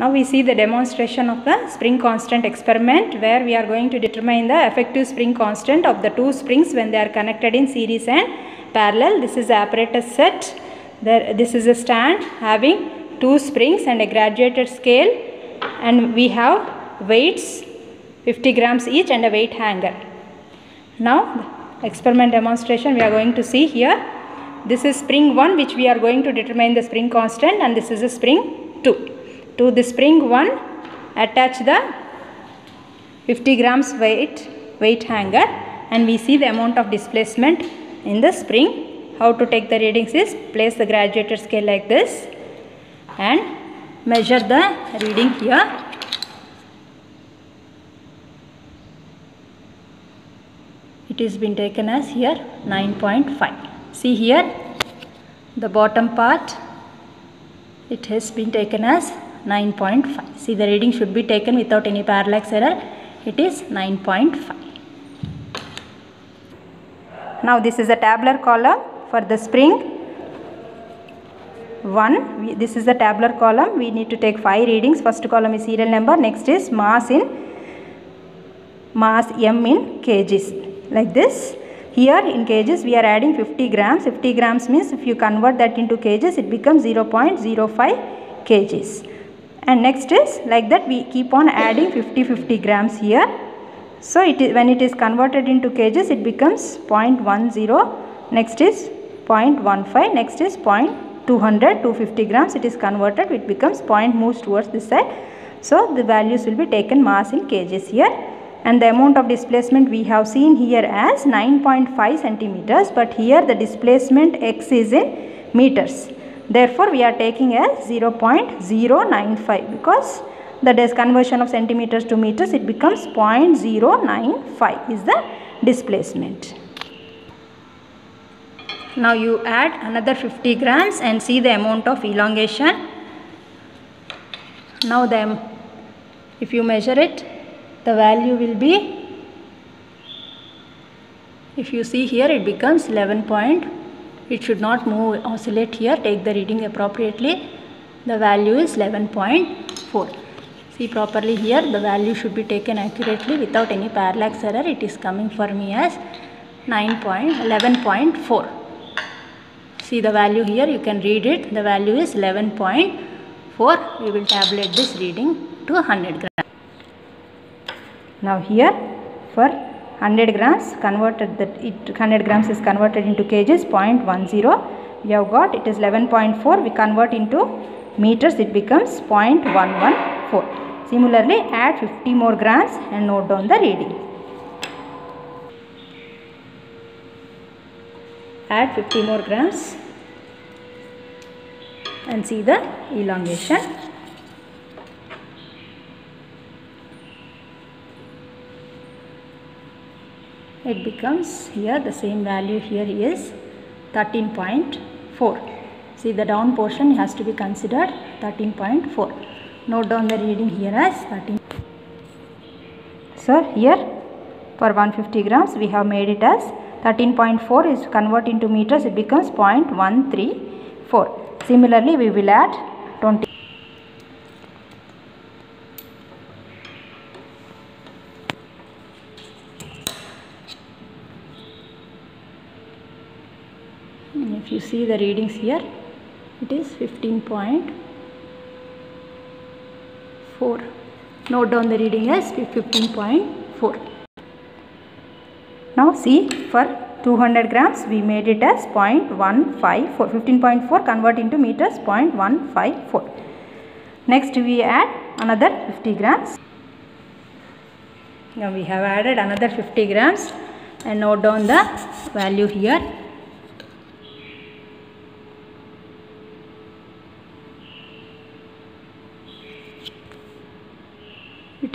Now we see the demonstration of the spring constant experiment where we are going to determine the effective spring constant of the two springs when they are connected in series and parallel. This is the apparatus set. There, this is a stand having two springs and a graduated scale and we have weights 50 grams each and a weight hanger. Now experiment demonstration we are going to see here. This is spring 1 which we are going to determine the spring constant and this is a spring 2 to the spring 1 attach the 50 grams weight weight hanger and we see the amount of displacement in the spring. How to take the readings is place the graduated scale like this and measure the reading here. It is been taken as here 9.5 see here the bottom part it has been taken as 9.5. See the reading should be taken without any parallax error. It is 9.5. Now this is a tabular column for the spring 1. We, this is the tabular column. We need to take 5 readings. First column is serial number. Next is mass in mass m in kgs. Like this. Here in kgs we are adding 50 grams. 50 grams means if you convert that into kgs it becomes 0.05 kgs and next is like that we keep on adding 50 50 grams here. So it is when it is converted into kgs it becomes 0.10 next is 0.15 next is 0.200 250 grams it is converted it becomes point moves towards this side. So the values will be taken mass in kgs here. And the amount of displacement we have seen here as 9.5 centimeters. But here the displacement x is in meters Therefore, we are taking as 0.095 because that is conversion of centimeters to meters it becomes 0.095 is the displacement. Now you add another 50 grams and see the amount of elongation. Now the if you measure it the value will be if you see here it becomes 11 it should not move oscillate here. Take the reading appropriately. The value is 11.4 see properly here the value should be taken accurately without any parallax error. It is coming for me as 9.11.4 see the value here you can read it. The value is 11.4 we will tabulate this reading to 100 grams now here for 100 grams converted that it 100 grams is converted into kg kgs 0.10 we have got it is 11.4 we convert into meters it becomes 0.114 similarly add 50 more grams and note down the reading add 50 more grams and see the elongation it becomes here the same value here is 13.4 see the down portion has to be considered 13.4 note down the reading here as 13 so here for 150 grams we have made it as 13.4 is convert into meters it becomes 0.134 similarly we will add you see the readings here it is 15.4 note down the reading as 15.4 now see for 200 grams we made it as 0.154 15.4 convert into meters 0.154 next we add another 50 grams. Now we have added another 50 grams and note down the value here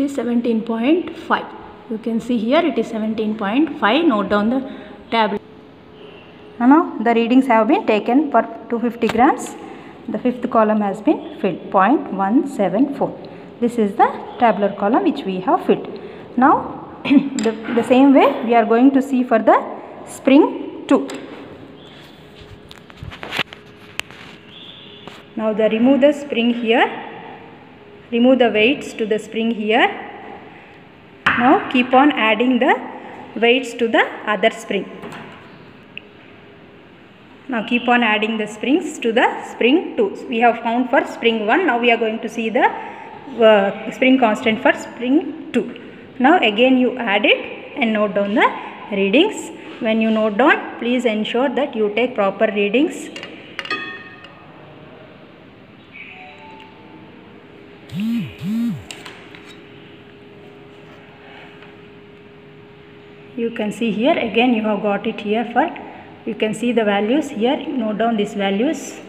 is 17.5 you can see here it is 17.5 note down the tablet now the readings have been taken for 250 grams. The fifth column has been filled. 0.174 this is the tabular column which we have filled. Now the, the same way we are going to see for the spring 2 now the remove the spring here remove the weights to the spring here. Now keep on adding the weights to the other spring. Now keep on adding the springs to the spring 2 we have found for spring 1 now we are going to see the uh, spring constant for spring 2 now again you add it and note down the readings. When you note down please ensure that you take proper readings you can see here. Again you have got it here for you can see the values here. Note down these values.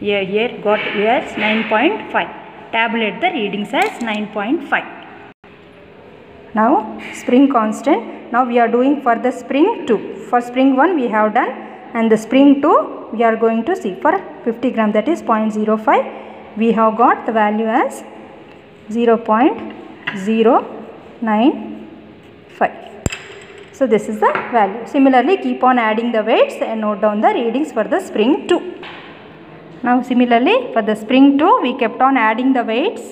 Here here got here 9.5 tabulate the readings as 9.5 now spring constant. Now we are doing for the spring 2 for spring 1 we have done. And the spring 2 we are going to see for 50 gram that is 0.05 we have got the value as 0.095 so this is the value. Similarly keep on adding the weights and note down the readings for the spring 2 now similarly for the spring 2 we kept on adding the weights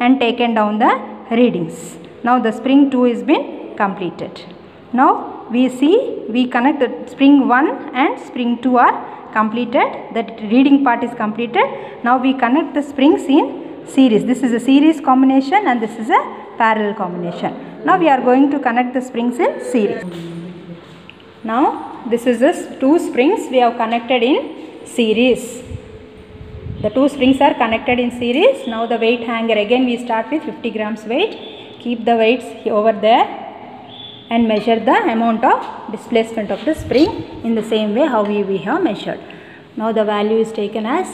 and taken down the readings. Now the spring 2 is been completed. Now we see we connect the spring 1 and spring 2 are completed. That reading part is completed. Now we connect the springs in series. This is a series combination and this is a parallel combination. Now we are going to connect the springs in series. Now this is this two springs we have connected in series. The two springs are connected in series. Now the weight hanger again we start with 50 grams weight. Keep the weights over there and measure the amount of displacement of the spring in the same way how we, we have measured. Now the value is taken as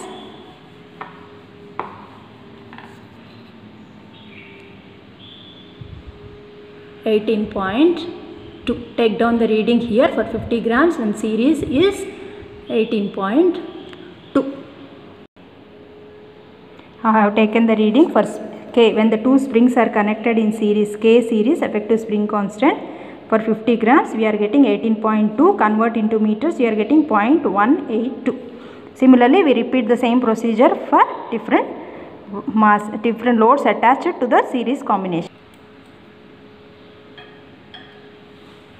Eighteen point two. Take down the reading here for fifty grams and series is eighteen point two. I have taken the reading for K when the two springs are connected in series K series effective spring constant for 50 grams we are getting 18.2 convert into meters we are getting 0.182 similarly we repeat the same procedure for different mass different loads attached to the series combination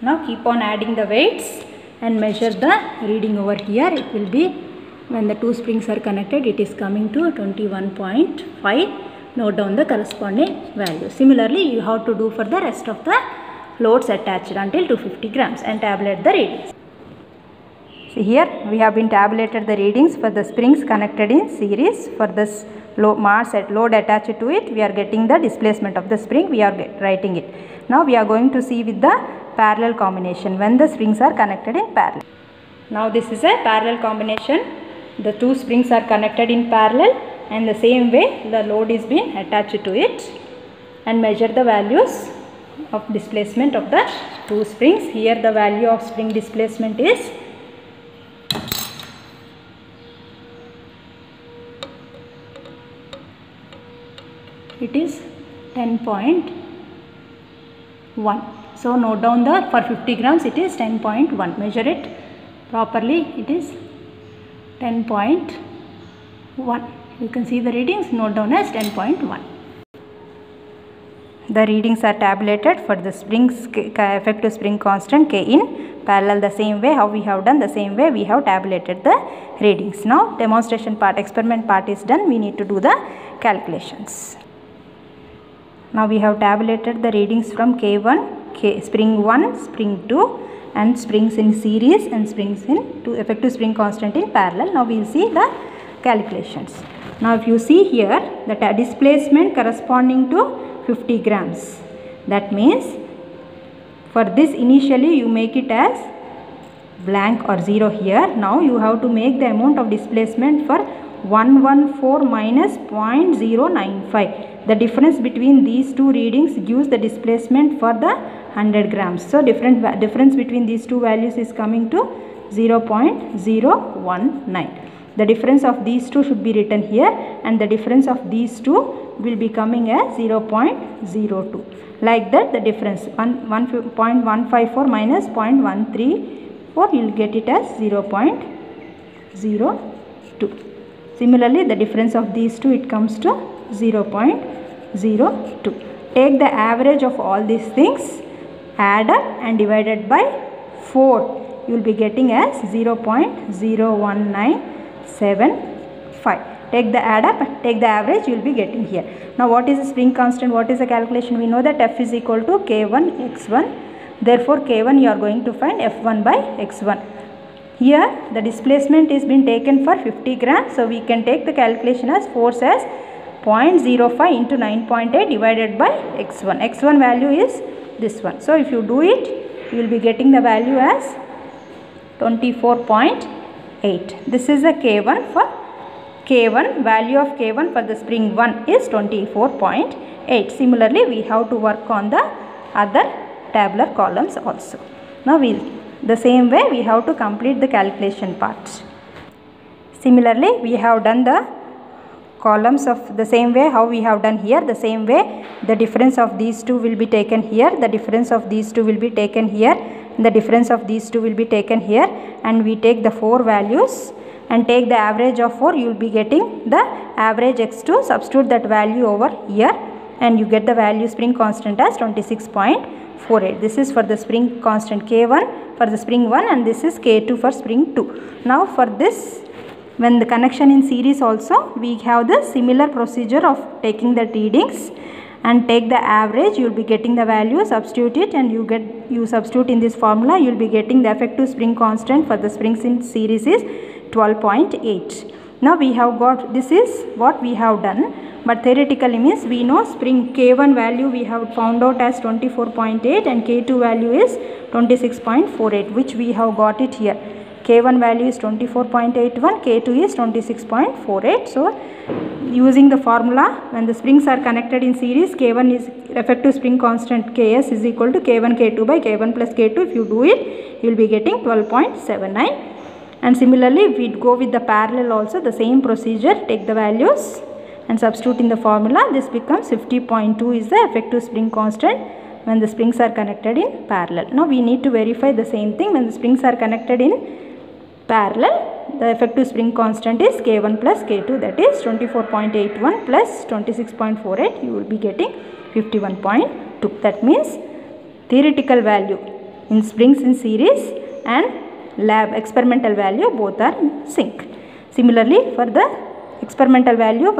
now keep on adding the weights and measure the reading over here. It will be when the two springs are connected it is coming to 21.5 note down the corresponding value. Similarly you have to do for the rest of the loads attached until 250 grams and tabulate the readings. See here we have been tabulated the readings for the springs connected in series. For this low mass at load attached to it we are getting the displacement of the spring. We are writing it. Now we are going to see with the parallel combination when the springs are connected in parallel. Now this is a parallel combination the two springs are connected in parallel and the same way the load is being attached to it and measure the values of displacement of the two springs. Here the value of spring displacement is it is 10.1. So note down the for 50 grams it is 10.1. Measure it properly it is 10.1. You can see the readings note down as 10.1. The readings are tabulated for the springs effective spring constant K in parallel the same way how we have done the same way we have tabulated the readings. Now demonstration part experiment part is done we need to do the calculations. Now we have tabulated the readings from K1, K, spring 1, spring 2 and springs in series and springs in two effective spring constant in parallel. Now we will see the calculations. Now if you see here the displacement corresponding to 50 grams. That means for this initially you make it as blank or 0 here. Now you have to make the amount of displacement for 114 minus 0.095. The difference between these two readings gives the displacement for the 100 grams. So different difference between these two values is coming to 0.019. The difference of these two should be written here and the difference of these two will be coming as 0.02. Like that the difference 1, 1.154 minus 0.134 you will get it as 0.02. Similarly the difference of these two it comes to 0.02. Take the average of all these things, add up and divided by 4. You will be getting as 0.01975. Take the add up, take the average, you will be getting here. Now what is the spring constant? What is the calculation? We know that F is equal to K1 X1. Therefore K1 you are going to find F1 by X1. Here the displacement is been taken for 50 grams. So we can take the calculation as force as 0.05 into 9.8 divided by x1. x1 value is this one. So if you do it, you will be getting the value as 24.8. This is the k1 for k1 value of k1 for the spring 1 is 24.8. Similarly, we have to work on the other tabular columns also. Now we'll the same way we have to complete the calculation part. Similarly, we have done the columns of the same way how we have done here the same way the difference of these two will be taken here the difference of these two will be taken here the difference of these two will be taken here and we take the four values and take the average of 4 you will be getting the average x2 substitute that value over here and you get the value spring constant as 26.48 this is for the spring constant k1 for the spring 1 and this is k2 for spring 2 now for this when the connection in series also we have the similar procedure of taking the readings and take the average. You will be getting the value substitute it and you get you substitute in this formula you will be getting the effective spring constant for the springs in series is 12.8 now we have got this is what we have done but theoretically means we know spring k1 value we have found out as 24.8 and k2 value is 26.48 which we have got it here k1 value is 24.81 k2 is 26.48 so using the formula when the springs are connected in series k1 is effective spring constant ks is equal to k1 k2 by k1 plus k2 if you do it you will be getting 12.79 and similarly we go with the parallel also the same procedure take the values and substitute in the formula. This becomes 50.2 is the effective spring constant when the springs are connected in parallel. Now we need to verify the same thing. When the springs are connected in parallel the effective spring constant is k1 plus k2 that is 24.81 plus 26.48 you will be getting 51.2 that means theoretical value in springs in series and lab experimental value both are in sync. Similarly for the experimental value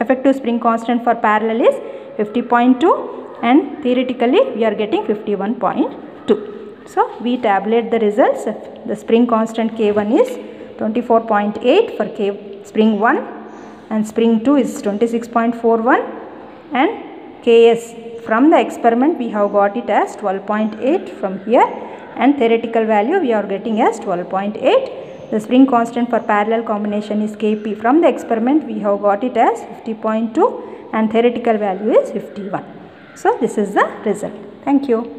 effective spring constant for parallel is 50.2 and theoretically we are getting 51.2 so we tabulate the results. The spring constant k1 is 24.8 for k spring 1 and spring 2 is 26.41 and ks from the experiment we have got it as 12.8 from here and theoretical value we are getting as 12.8 the spring constant for parallel combination is kp from the experiment we have got it as 50.2 and theoretical value is 51 so this is the result. Thank you